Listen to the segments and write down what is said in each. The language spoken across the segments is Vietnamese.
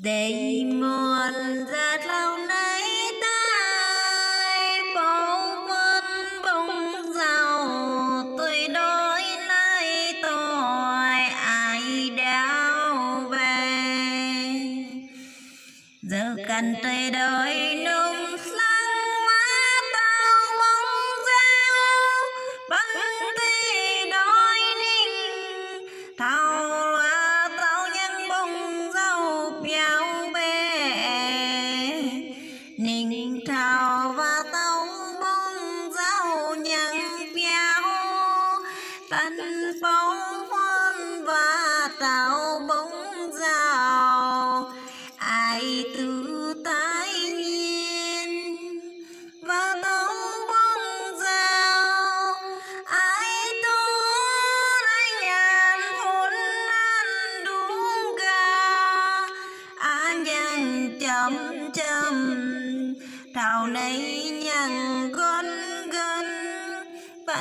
đầy muôn ra lâu nay tai, bóng quân bóng giàu. Tôi đôi nay tôi ai đau về? Giờ cần tôi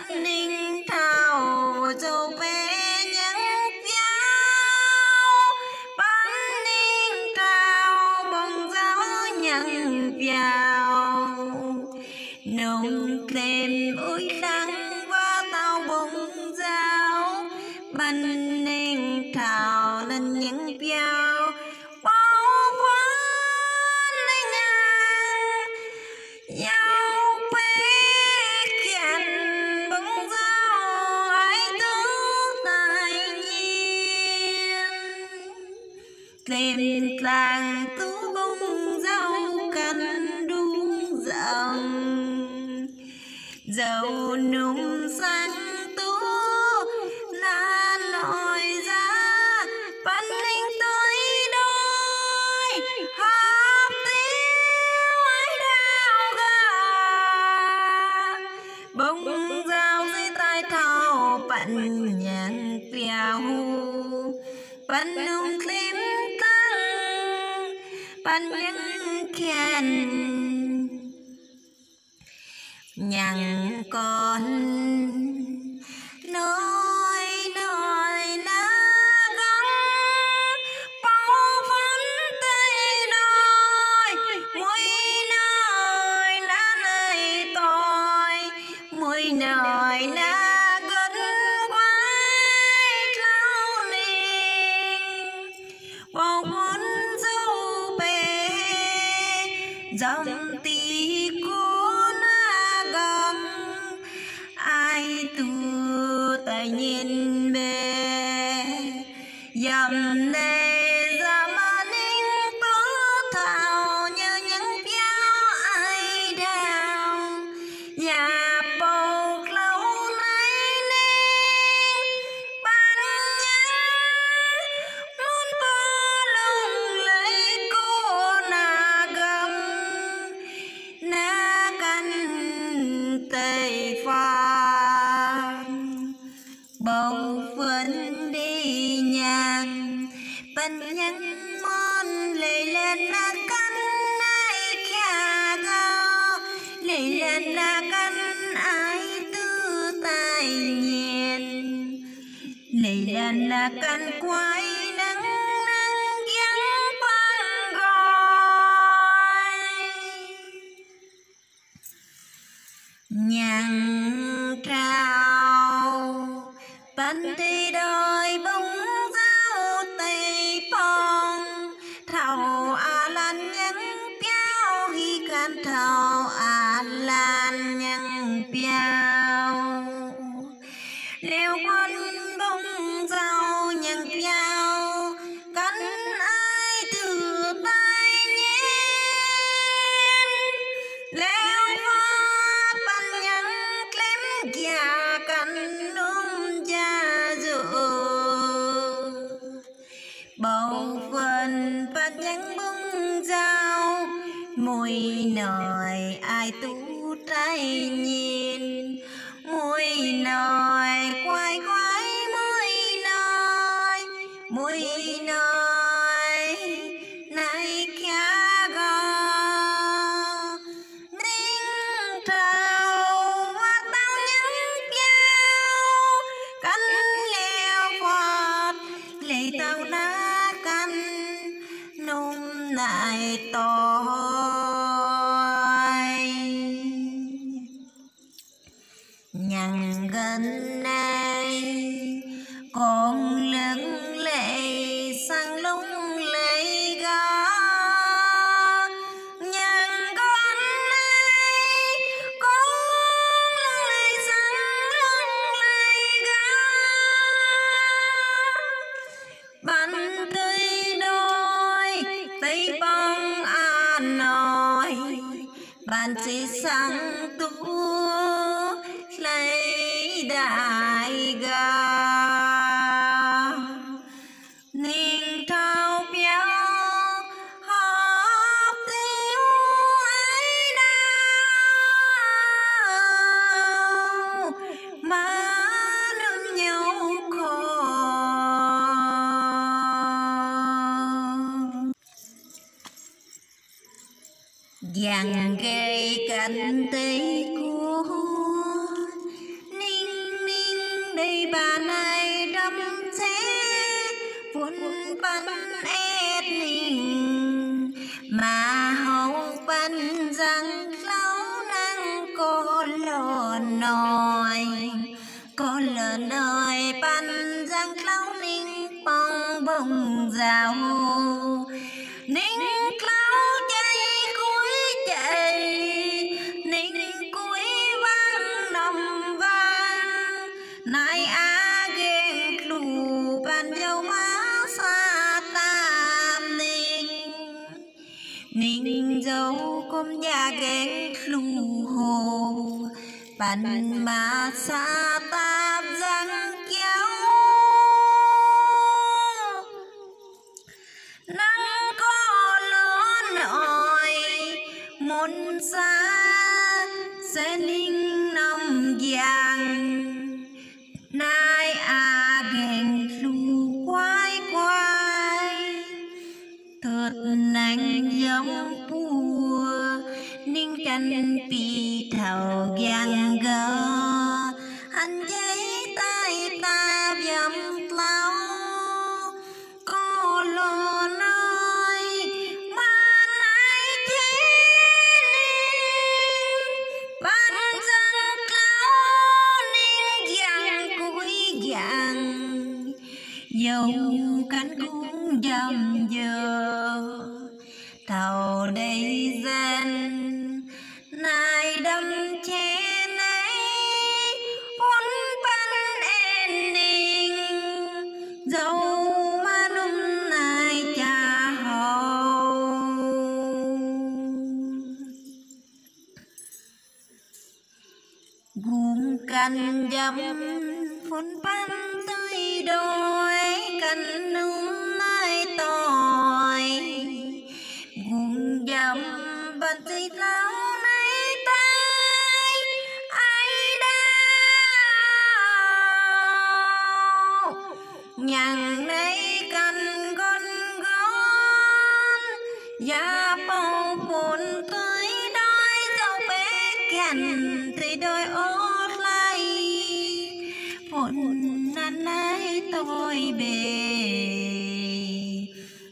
vẫn dầu nung xanh tú là nổi ra, văn linh tôi đôi hợp tiêu ái đào gà. Bông dao dưới tai thao nhàn nhang piao bận nung thêm tăng bận những khen nhằn con. Nói nói nó gắng bao phấn tây nói mỗi nơi na nơi tôi, mỗi nơi na tây pha bầu phấn đi nhàn bên nhân môn lệ lên na căn ai kia cao lệ lên na căn ai tư tài nhiên. Lệ lên na căn quái leo quân bông rau nhân piao cắn ai từ tay nhiên leo hoa ban nhắn klem già, cắn nôm cha dụ bầu phần ban nhắn bông rau mùi nồi ai tú tay nhìn? Mùi nồi quá sang tu lấy đại ga Dàn ghê cánh tế của Ninh ninh đây bà này đâm thế Vốn bắn ép ninh, Mà hậu bắn răng lâu năng có lò nòi. Có lò nòi bắn răng lâu ninh bong bông rào. Ninh dấu công nhà ghen lù hồ Bàn mà xa ta. Ninh cành dầm phun bắn tươi đôi cành nung nay tỏi. Guồng dầm ban tươi lâu nay tay, ai đau? Nhằng nay Buồn nan nay tôi bề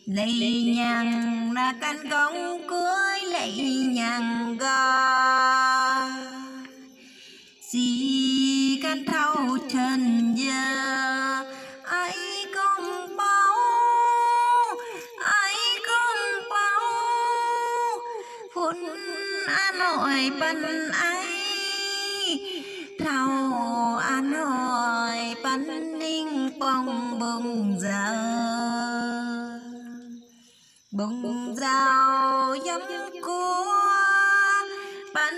Lấy nhằng là căn công cưới lấy nhằng ga gì căn thâu trần giờ ai công bao ai công bao phun an nội bần ai thao an hỏi bắn ninh bông bông giờ bông dao dâm cua bắn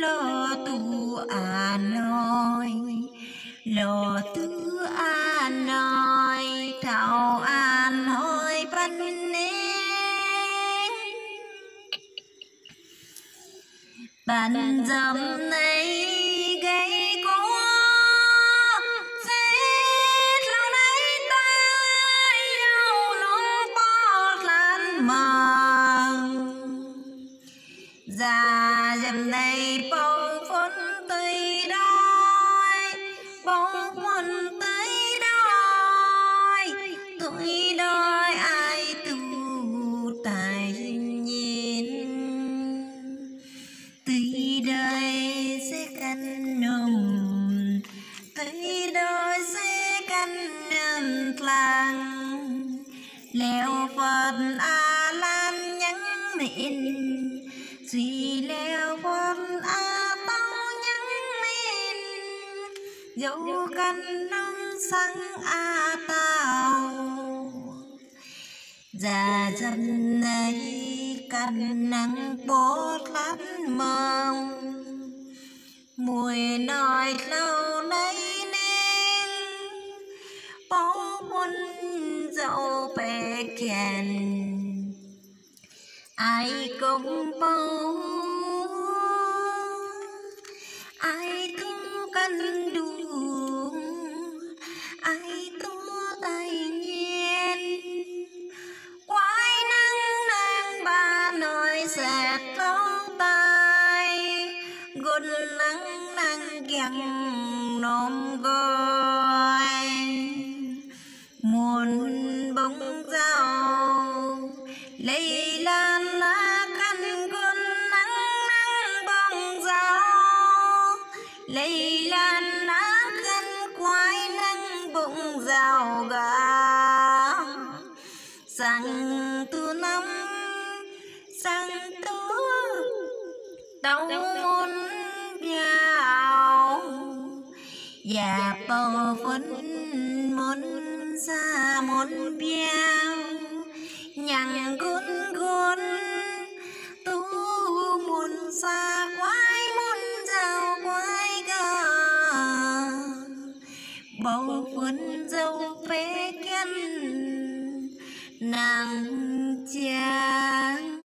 lo tu à hỏi lo tu à hỏi thao an hỏi bắn ninh. Bắn dâm này già dầm này bông phun tây đôi, bông phun tây đôi. Tuổi đôi ai tu tài nhiên tùy đời sẽ canh nồng tùy đời sẽ canh nồng làng leo phật ai dấu căn năm sáng a tao già dân này căn nắng bốt lắm mong mùi nói lâu nay nên, bóng quân dậu bè kèn ai cũng bóng lấy lan lá khăn quái nắng bóng dao gà sang tu năm sang tu đau môn vào và bầu phấn môn xa môn biao nhằng gôn gôn tu môn xa quái bầu